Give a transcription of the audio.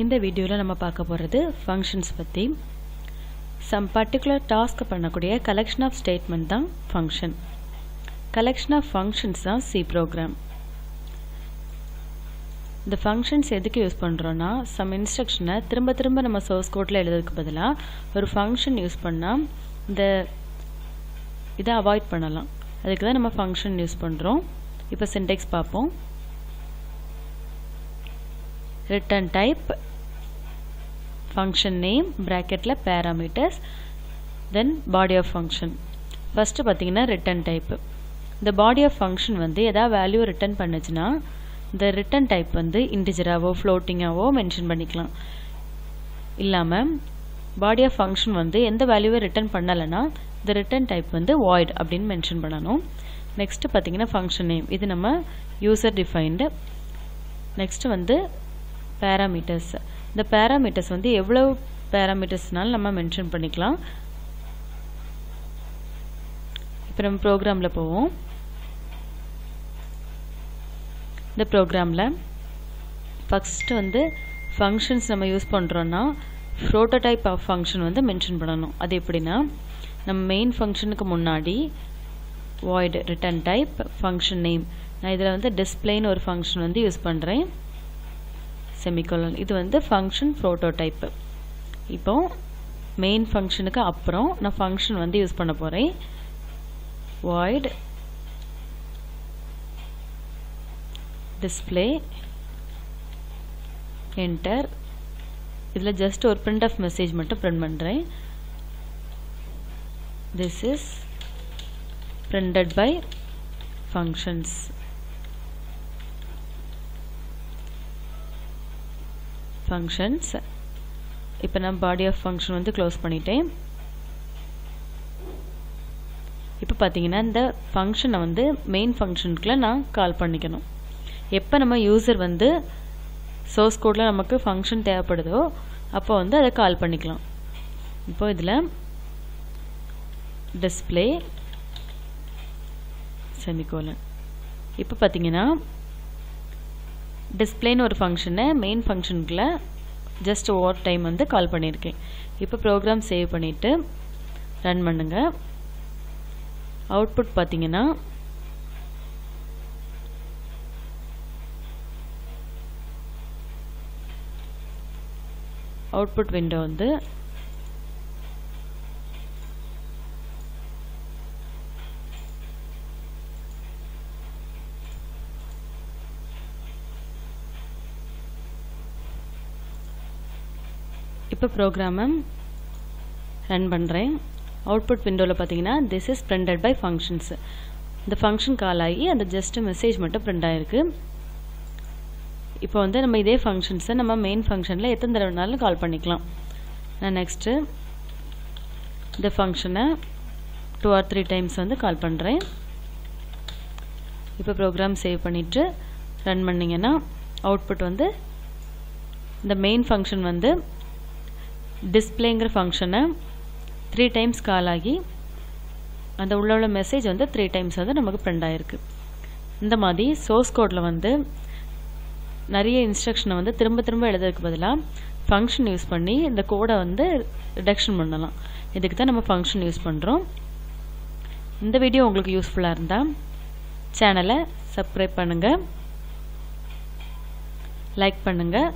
இந்த வீடியோவில் நம்ம பார்க்க போகிறது ஃபங்க்ஷன்ஸ் பற்றி சம் பர்டிகுலர் டாஸ்க் பண்ணக்கூடிய கலெக்ஷன் ஆஃப் ஸ்டேட்மெண்ட் தான் ஃபங்க்ஷன் கலெக்ஷன் ஆஃப் ஃபங்க்ஷன்ஸ் தான் சி ப்ரோக்ராம் இந்த ஃபங்க்ஷன்ஸ் எதுக்கு யூஸ் பண்ணுறோன்னா சம் இன்ஸ்ட்ரக்ஷனை திரும்ப திரும்ப நம்ம சோர்ஸ் கோட்டில் எழுதுறதுக்கு பதிலாக ஒரு ஃபங்க்ஷன் யூஸ் பண்ணால் இந்த இதை அவாய்ட் பண்ணலாம். அதுக்கு தான் நம்ம ஃபங்க்ஷன் யூஸ் பண்ணுறோம் இப்போ சின்டெக்ஸ் பார்ப்போம். Return type function name bracketல parameters then body of function. First பார்த்தீங்கன்னா return type. இந்த body of function வந்து எதாவது வேல்யூ ரிட்டர்ன் பண்ணுச்சுன்னா இந்த ரிட்டர்ன் டைப் வந்து இன்டிஜராவோ ஃப்ளோட்டிங்காவோ மென்ஷன் பண்ணிக்கலாம். இல்லாமல் பாடி ஆஃப் ஃபங்க்ஷன் வந்து எந்த வேல்யூவை ரிட்டர்ன் பண்ணலைன்னா இந்த ரிட்டர்ன் டைப் வந்து வாய்ட் அப்படின்னு மென்ஷன் பண்ணணும். நெக்ஸ்ட் பார்த்தீங்கன்னா ஃபங்க்ஷன் நேம் இது நம்ம யூசர் டிஃபைன்டு நெக்ஸ்ட் வந்து பேராமீட்டர்ஸ் இந்த பேராமீட்டர்ஸ் வந்து எவ்வளவு பேராமீட்டர்ஸ்னாலும் நம்ம மென்ஷன் பண்ணிக்கலாம். இப்போ நம்ம ப்ரோக்ராமில் போவோம். இந்த ப்ரோக்ராமில் ஃபஸ்ட்டு வந்து ஃபங்க்ஷன்ஸ் நம்ம யூஸ் பண்ணுறோன்னா ப்ரோட்டோடைப் ஆஃப் ஃபங்க்ஷன் வந்து மென்ஷன் பண்ணணும். அது எப்படின்னா நம்ம மெயின் ஃபங்க்ஷனுக்கு முன்னாடி void return type function name நான் இதில் வந்து டிஸ்பிளேன்னு ஒரு ஃபங்க்ஷன் வந்து யூஸ் பண்ணுறேன் செமிகோலன் இது வந்து ஃபங்க்ஷன் ப்ரோட்டோடைப்பு இப்போ மெயின் ஃபங்க்ஷனுக்கு அப்புறம் நான் ஃபங்க்ஷன் வந்து யூஸ் பண்ண போகிறேன் வாய்டு டிஸ்பிளே என்டர் இதில் ஜஸ்ட் ஒரு பிரிண்ட் ஆஃப் மெசேஜ் மட்டும் பிரிண்ட் பண்ணுறேன் this is printed by functions functions இப்போ நான் பாடி ஆஃப் ஃபங்க்ஷன் வந்து க்ளோஸ் பண்ணிட்டேன். இப்போ பார்த்தீங்கன்னா இந்த ஃபங்க்ஷனை வந்து மெயின் ஃபங்க்ஷனுக்குள்ள நான் கால் பண்ணிக்கணும். எப்போ நம்ம யூசர் வந்து சோர்ஸ் கோடில் நமக்கு ஃபங்க்ஷன் தேவைப்படுதோ அப்போ வந்து அதை கால் பண்ணிக்கலாம். இப்போ இதில் டிஸ்பிளே செமிகோலன் இப்போ பார்த்தீங்கன்னா டிஸ்பிளேன்னு ஒரு ஃபங்க்ஷனை மெயின் ஃபங்க்ஷனுக்குள்ளே ஜஸ்ட் ஓவர் டைம் வந்து கால் பண்ணியிருக்கேன் இப்போ ப்ரோக்ராம் சேவ் பண்ணிவிட்டு ரன் பண்ணுங்க. அவுட்புட் பார்த்தீங்கன்னா அவுட்புட் விண்டோ வந்து இப்போ ப்ரோக்ராமை ரன் பண்ணுறேன் அவுட்புட் விண்டோவில் பார்த்தீங்கன்னா this is printed by functions இந்த ஃபங்க்ஷன் கால் ஆகி அந்த ஜஸ்ட் மெசேஜ் மட்டும் பிரிண்ட் ஆகிருக்கு இப்போ வந்து நம்ம இதே ஃபங்க்ஷன்ஸை நம்ம மெயின் ஃபங்க்ஷனில் எத்தனை தடவை வேணாலும் கால் பண்ணிக்கலாம். நான் நெக்ஸ்ட்டு இந்த ஃபங்க்ஷனை டூ ஆர் த்ரீ டைம்ஸ் வந்து கால் பண்ணுறேன் இப்போ ப்ரோக்ராம் சேவ் பண்ணிவிட்டு ரன் பண்ணிங்கன்னா அவுட்புட் வந்து இந்த மெயின் ஃபங்க்ஷன் வந்து டிஸ்பிளேங்கிற ஃபங்க்ஷனை த்ரீ டைம்ஸ் கால் ஆகி அந்த உள்ள உள்ள மெசேஜ் வந்து த்ரீ டைம்ஸ் வந்து நமக்கு ப்ரிண்ட் ஆகிருக்கு இந்த மாதிரி சோர்ஸ் கோடில் வந்து நிறைய இன்ஸ்ட்ரக்ஷனை வந்து திரும்ப திரும்ப எழுதுறதுக்கு பதிலாக ஃபங்க்ஷன் யூஸ் பண்ணி இந்த கோடை வந்து ரிடக்ஷன் பண்ணலாம். இதுக்கு தான் நம்ம ஃபங்க்ஷன் யூஸ் பண்ணுறோம் இந்த வீடியோ உங்களுக்கு யூஸ்ஃபுல்லாக இருந்தால் சேனலை சப்ஸ்கிரைப் பண்ணுங்கள் லைக் பண்ணுங்கள்